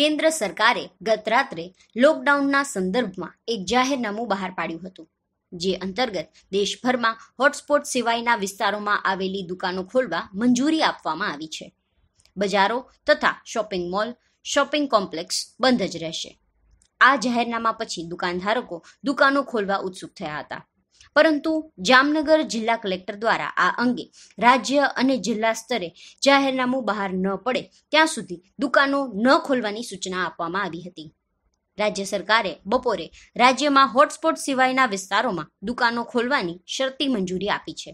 કેન્દ્ર સરકારે ગત રાત્રે લોકડાઉનના સંદર્ભમાં એક જાહેરનામું બહાર પાડ્યું હતું, જે અંતર્ગત દેશભરમાં હોટસ્પોટ સિવાયના વિસ્તારોમાં આવેલી દુકાનો ખોલવા મંજૂરી આપવામાં આવી છે. બજારો તથા શોપિંગ મોલ, શોપિંગ કોમ્પ્લેક્સ બંધ જ રહેશે. આ જાહેરનામા પછી દુકાનધારકો દુકાનો ખોલવા ઉત્સુક થયા હતા. પરંતુ જામનગર જિલ્લા કલેક્ટર દ્વારા આ અંગે રાજ્ય અને જિલ્લા સ્તરે જાહેરનામું બહાર ન પડે ત્યાં સુધી દુકાનો ન ખોલવાની સૂચના આપવામાં આવી હતી. રાજ્ય સરકારે બપોરે રાજ્યમાં હોટસ્પોટ સિવાયના વિસ્તારોમાં દુકાનો ખોલવાની શરતી મંજૂરી આપી છે,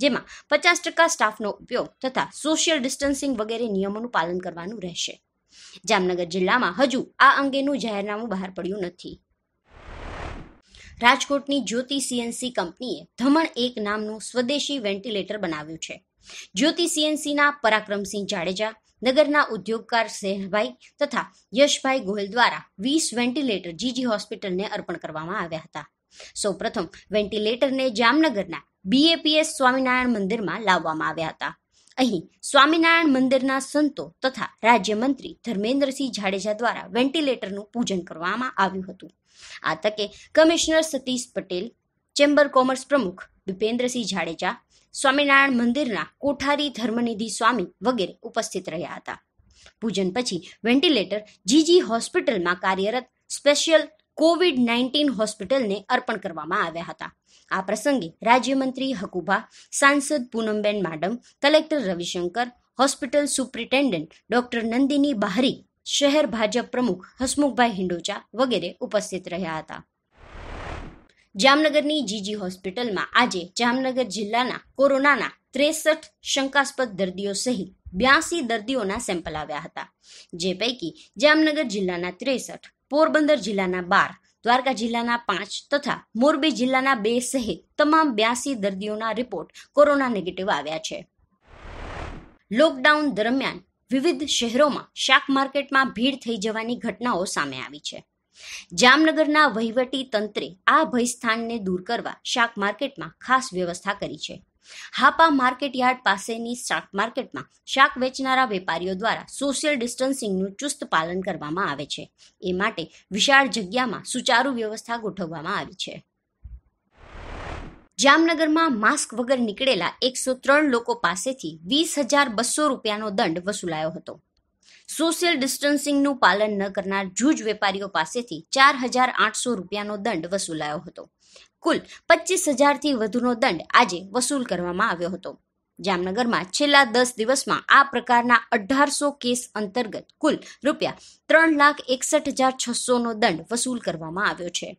જેમાં પચાસ ટકા સ્ટાફનો ઉપયોગ તથા સોશિયલ ડિસ્ટન્સિંગ વગેરે નિયમોનું પાલન કરવાનું રહેશે. જામનગર જિલ્લામાં હજુ આ અંગેનું જાહેરનામું બહાર પડ્યું નથી. રાજકોટની જ્યોતિ સીએનસી કંપનીએ ધમણ એક નામનું સ્વદેશી વેન્ટિલેટર બનાવ્યું છે. જ્યોતિ સીએનસીના પરાક્રમસિંહ જાડેજા, નગરના ઉદ્યોગકાર સેહભાઈ તથા યશભાઈ ગોહિલ દ્વારા વીસ વેન્ટિલેટર જીજી હોસ્પિટલને અર્પણ કરવામાં આવ્યા હતા. સૌપ્રથમ વેન્ટિલેટરને જામનગરના બીએપીએસ સ્વામિનારાયણ મંદિરમાં લાવવામાં આવ્યા હતા. અહીં સ્વામિનારાયણ મંદિરના સંતો તથા રાજ્યમંત્રી ધર્મેન્દ્રસિંહ જાડેજા દ્વારા વેન્ટિલેટરનું પૂજન કરવામાં આવ્યું હતું. આ તકે commissioner Satish Patel, chamber commerce પ્રમુખ ભૂપેન્દ્રસિંહ જાડેજા, સ્વામિનારાયણ મંદિરના કોઠારી ધર્મનિધિ સ્વામી વગેરે ઉપસ્થિત રહ્યા હતા. પૂજન પછી વેન્ટિલેટર જીજી હોસ્પિટલમાં કાર્યરત સ્પેશિયલ કોવિડ નાઇન્ટીન હોસ્પિટલને અર્પણ કરવામાં આવ્યા હતા. આ પ્રસંગે રાજ્યમંત્રી હકુભા, સાંસદ Poonamben Madam, collector Ravishankar, hospital superintendent doctor Nandini Bahari શહેર ભાજપ પ્રમુખ હસમુખભાઈ હિંડોચા વગેરે ઉપસ્થિત રહ્યા હતા. જામનગરની જીજી હોસ્પિટલમાં આજે જામનગર જિલ્લાના કોરોનાના ત્રેસઠ શંકાસ્પદ દર્દીઓ સહિત બ્યાસી દર્દીઓના સેમ્પલ આવ્યા હતા. જે પૈકી જામનગર જિલ્લાના ત્રેસઠ, પોરબંદર જિલ્લાના બાર, દ્વારકા જિલ્લાના પાંચ તથા મોરબી જિલ્લાના બે સહિત તમામ બ્યાસી દર્દીઓના રિપોર્ટ કોરોના નેગેટિવ આવ્યા છે. લોકડાઉન દરમિયાન વિવિધ શહેરોમાં શાક માર્કેટમાં ભીડ થઈ જવાની ઘટનાઓ સામે આવી છે. જામનગરના વહીવટી તંત્રે આ ભયસ્થાનને દૂર કરવા શાક માર્કેટમાં ખાસ વ્યવસ્થા કરી છે. હાપા માર્કેટયાર્ડ પાસેની શાક માર્કેટમાં શાક વેચનારા વેપારીઓ દ્વારા સોશિયલ ડિસ્ટન્સિંગનું ચુસ્ત પાલન કરવામાં આવે છે. એ માટે વિશાળ જગ્યામાં સુચારુ વ્યવસ્થા ગોઠવવામાં આવી છે. જામનગરમાં માસ્ક વગર નીકળેલા એકસો ત્રણ લોકો પાસેથી વીસ હજાર બસો રૂપિયાનો દંડ વસૂલાયો હતો. સોશિયલ ડિસ્ટન્સિંગનું પાલન ન કરનાર જૂજ વેપારીઓ પાસેથી ચાર હજાર આઠસો રૂપિયાનો દંડ વસૂલાયો હતો. કુલ પચીસ હજારથી વધુનો દંડ આજે વસૂલ કરવામાં આવ્યો હતો. જામનગરમાં છેલ્લા દસ દિવસમાં આ પ્રકારના અઢારસો કેસ અંતર્ગત કુલ રૂપિયા ત્રણ લાખ એકસઠ હજાર છસોનો દંડ વસૂલ કરવામાં આવ્યો છે.